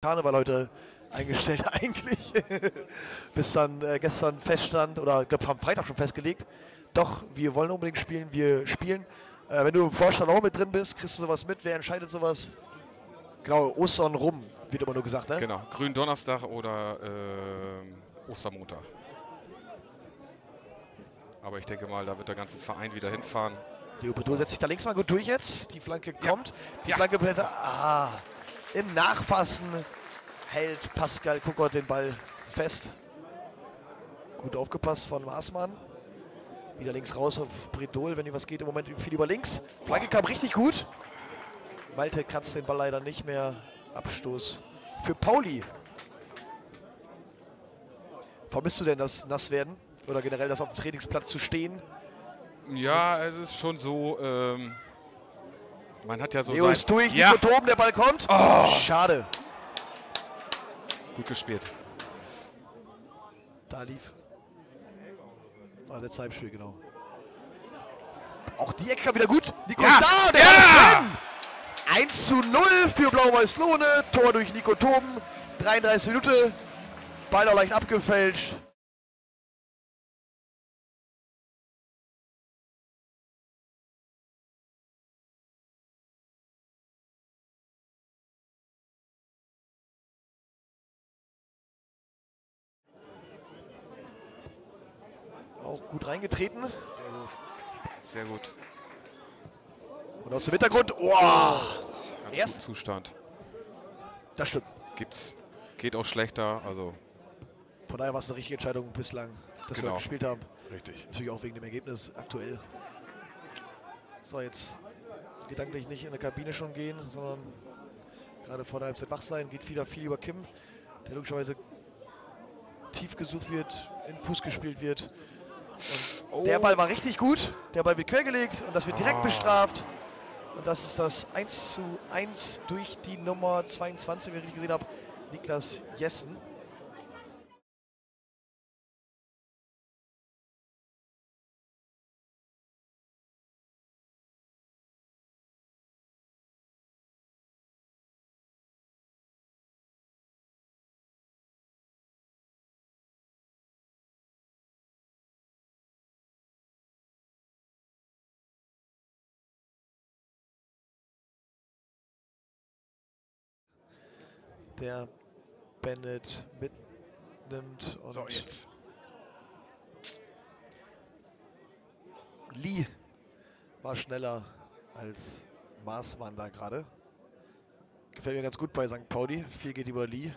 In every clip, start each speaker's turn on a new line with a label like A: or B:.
A: Karneval heute eingestellt eigentlich. Bis dann äh, gestern feststand, oder ich glaube am Freitag schon festgelegt. Doch, wir wollen unbedingt spielen, wir spielen. Äh, wenn du im Vorstand auch mit drin bist, kriegst du sowas mit. Wer entscheidet sowas? Genau, Ostern rum, wird immer nur gesagt, ne?
B: Genau, Gründonnerstag oder äh, Ostermontag. Aber ich denke mal, da wird der ganze Verein wieder hinfahren.
A: Leo Bedul setzt sich da links mal gut durch jetzt. Die Flanke kommt. Die
B: Ja.
A: Flanke blätter. Ah, im Nachfassen hält Pascal Kuckert den Ball fest. Gut aufgepasst von Maßmann. Wieder links raus auf Bredol, wenn ihm was geht. Im Moment viel über links. Flanke kam richtig gut. Malte kratzt den Ball leider nicht mehr. Abstoß für Pauli. Vermisst du denn das Nasswerden? Oder generell das auf dem Trainingsplatz zu stehen?
B: Ja, es ist schon so, ähm, man hat ja so
A: Leo
B: sein-
A: ist durch,
B: Ja,
A: Nico Toben, der Ball kommt.
B: Oh.
A: Schade.
B: gut gespielt.
A: Da lief. War letztes Heimspiel, genau. Auch die Ecke wieder gut. Nico
B: Ja.
A: ist da, der
B: Ja.
A: Ball ist drin. 1 zu 0 für Blau-Weiß Lohne. Tor durch Nico Toben. 33 Minuten. Ball auch leicht abgefälscht. Gut reingetreten.
B: Sehr gut. Sehr gut.
A: Und aus dem Hintergrund. Oh,
B: Ganz
A: Erst-
B: Zustand.
A: das stimmt.
B: Gibt's. Geht auch schlechter, also
A: Von daher war es eine richtige Entscheidung bislang, dass wir
B: Genau.
A: gespielt haben.
B: richtig.
A: Natürlich auch wegen dem Ergebnis aktuell. So, jetzt gedanklich nicht in der Kabine schon gehen, sondern gerade vor der Halbzeit wach sein. Geht wieder viel über Kim, der logischerweise tief gesucht wird, in Fuß gespielt wird. Und Der Ball war richtig gut. Der Ball wird quergelegt und das wird direkt
B: Ah.
A: bestraft. Und das ist das 1 zu 1 durch die Nummer 22, wenn ich gesehen habe, Niklas Jessen. Der Bennett mitnimmt und
B: So, jetzt.
A: Lee war schneller als Maßmann da gerade. Gefällt mir ganz gut bei St. Pauli. Viel geht über Lee.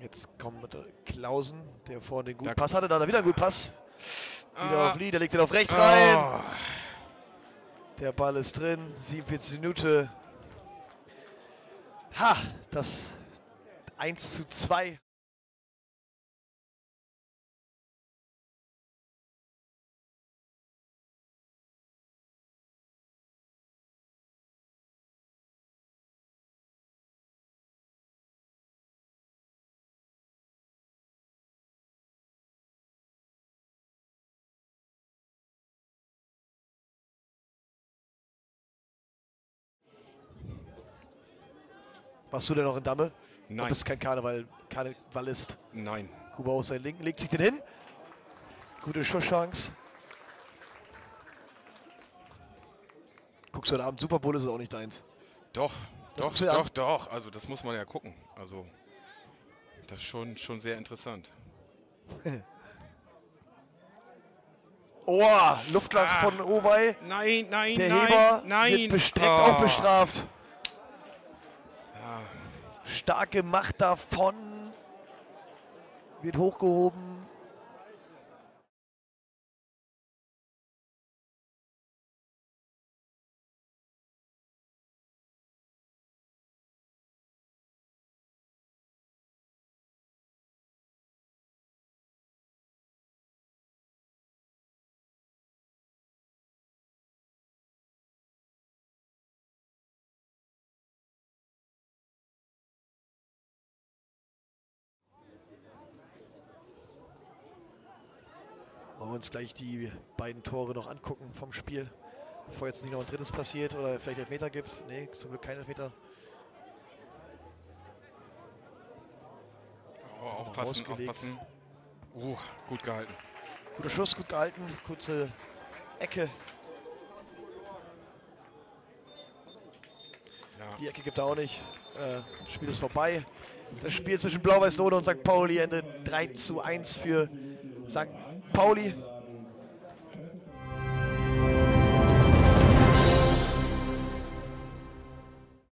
A: Jetzt kommt Klausen, der vorhin den guten
B: Da-
A: Pass hatte. Da hat er wieder einen guten Pass. Wieder
B: Ah.
A: auf Lee, der legt den auf rechts rein.
B: Oh.
A: Der Ball ist drin. 47 Minuten. Ha, das 1 zu 2. Warst du denn noch in Damme? Du
B: Nein,
A: bist kein Karneval, Karnevalist.
B: nein.
A: Kuba auf seinen Linken, legt sich den hin. Gute Schusschance. Guckst du heute Abend Super Bowl, ist auch nicht deins.
B: Doch,
A: Das
B: doch,
A: du dir an.
B: doch, doch. Also das muss man ja gucken. Also das ist schon, schon sehr interessant.
A: Oh, Luftlauf
B: Ah.
A: von Owei.
B: Nein, nein,
A: Der
B: nein,
A: Heber
B: nein.
A: wird bestreckt
B: Oh.
A: auch bestraft. Stark gemacht davon. Wird hochgehoben. Wir uns gleich die beiden Tore noch angucken vom Spiel? Bevor jetzt nicht noch ein drittes passiert oder vielleicht Elfmeter gibt. Nee, zum Glück kein Elfmeter.
B: Aufpassen,
A: rausgelegt.
B: aufpassen. Uh, gut gehalten.
A: Guter Schuss, gut gehalten. Kurze Ecke.
B: Ja,
A: Die Ecke gibt er auch nicht. Äh, das Spiel ist vorbei. Das Spiel zwischen Blau-Weiß-Lode und St. Pauli endet 3 zu 1 für St. Pauli.